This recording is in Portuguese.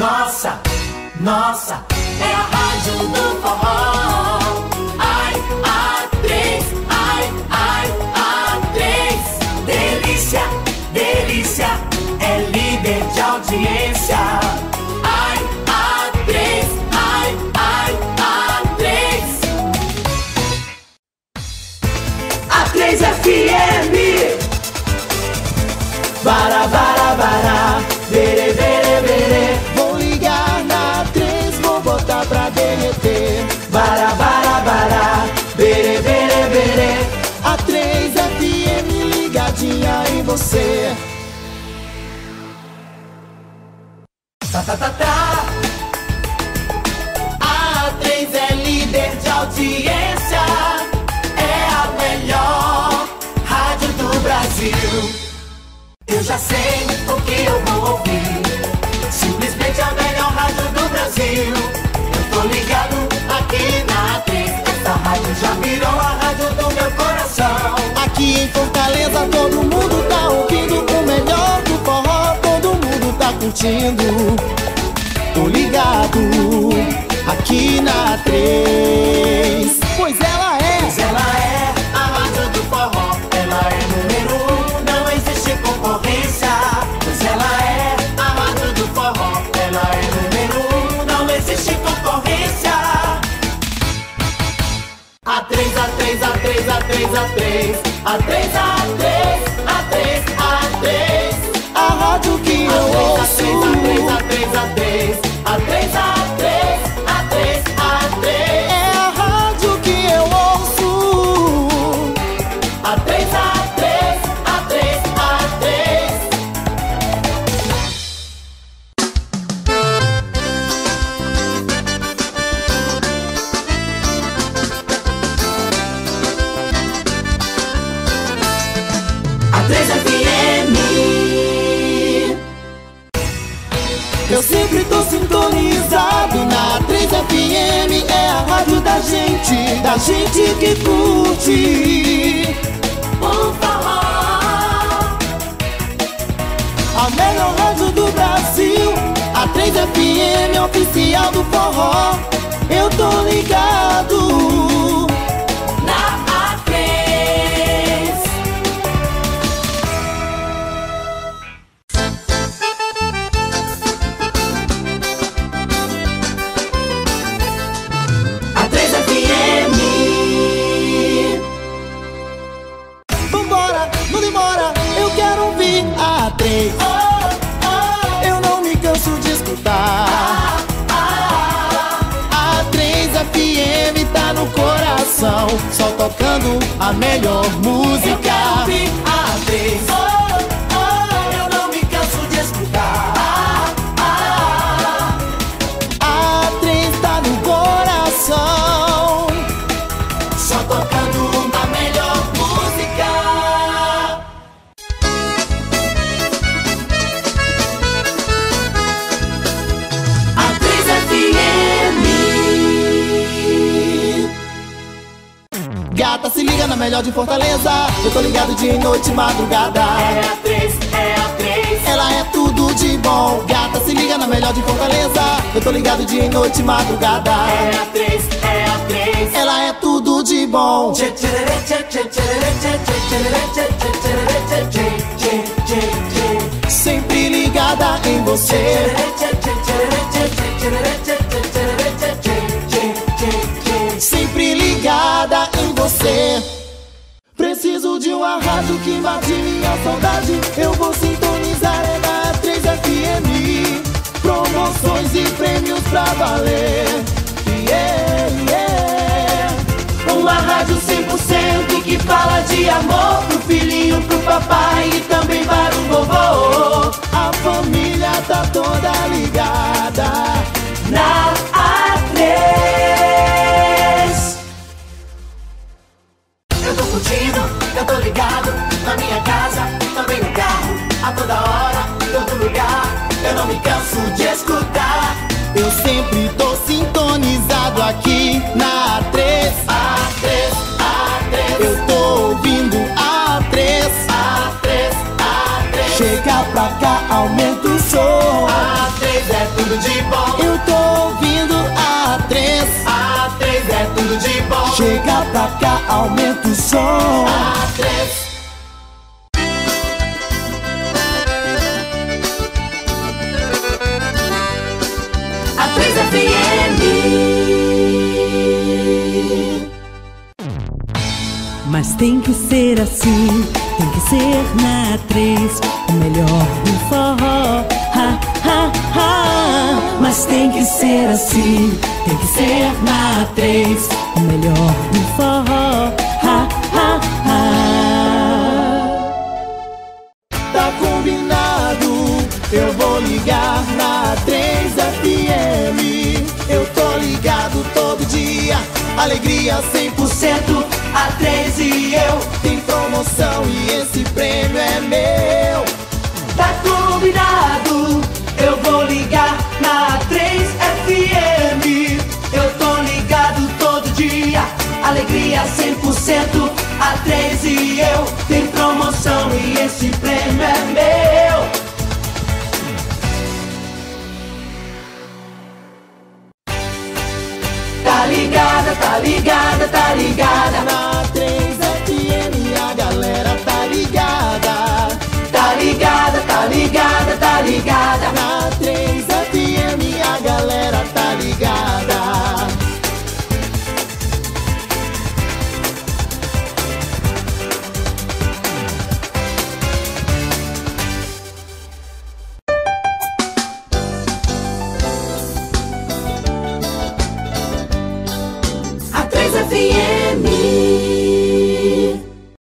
Nossa, nossa, é a rádio do forró. Ai, a três, ai, ai, a três. Delícia, delícia, é líder de audiência. Ai, a três, ai, ai, a três. A 3 FM. Bara, você. Tá, tá, tá, tá. A 3 é líder de audiência. É a melhor rádio do Brasil. Eu já sei o que eu vou ouvir. Simplesmente a melhor rádio do Brasil. Eu tô ligado aqui na 3. Essa rádio já virou a rádio do meu coração. Aqui em Fortaleza todo mundo curtindo. Tô ligado aqui na 3. Pois ela é. Pois ela é a rádio do forró. Ela é número um, não existe concorrência. Pois ela é a rádio do forró. Ela é número um, não existe concorrência. A 3, a 3, a 3, a 3, a 3. A 3, a 3, a 3, a 3. A rádio que 3 FM. Eu sempre tô sintonizado na 3 FM. É a rádio da gente, da gente que curte. Por forró. A melhor rádio do Brasil. A 3 FM oficial do forró. Eu tô ligado. Tocando a melhor música. Gata, se liga na melhor de Fortaleza. Eu tô ligado dia e noite, madrugada. É a 3, é a 3. Ela é tudo de bom. Gata, se liga na melhor de Fortaleza. Eu tô ligado dia e noite, madrugada. É a 3, é a 3. Ela é tudo de bom. Tchê, tchê, tchê, tchê, tchê, tchê, tchê, tchererê, tchê, tchê, tchê, tchê, tchê. Sempre ligada em você. Você. Preciso de uma rádio que mate minha saudade. Eu vou sintonizar é na 3 FM. Promoções e prêmios pra valer. Yeah, yeah. Uma rádio 100% que fala de amor pro filhinho, pro papai e também para o vovô. A família tá toda ligada. sempre tô sintonizado aqui na A3. A3, A3. Eu tô ouvindo A3. A3, A3. Chega pra cá, aumenta o som. A3 é tudo de bom. Eu tô ouvindo A3. A3 é tudo de bom. Chega pra cá, aumenta o som. A3. Mas tem que ser assim, tem que ser na três, o melhor do forró. Ha, ha, ha. Mas tem que ser assim, tem que ser na três, o melhor do forró. Ha, ha, ha. Tá combinado, eu vou ligar na 3FM. Eu tô ligado todo dia, alegria 100%. A três e eu. Tem promoção e esse prêmio é meu. Tá combinado, eu vou ligar na 3FM. Eu tô ligado todo dia, alegria 100%. A 3 e eu tem tá ligada, tá ligada. Na 3FM a galera tá ligada. Tá ligada, tá ligada, tá ligada.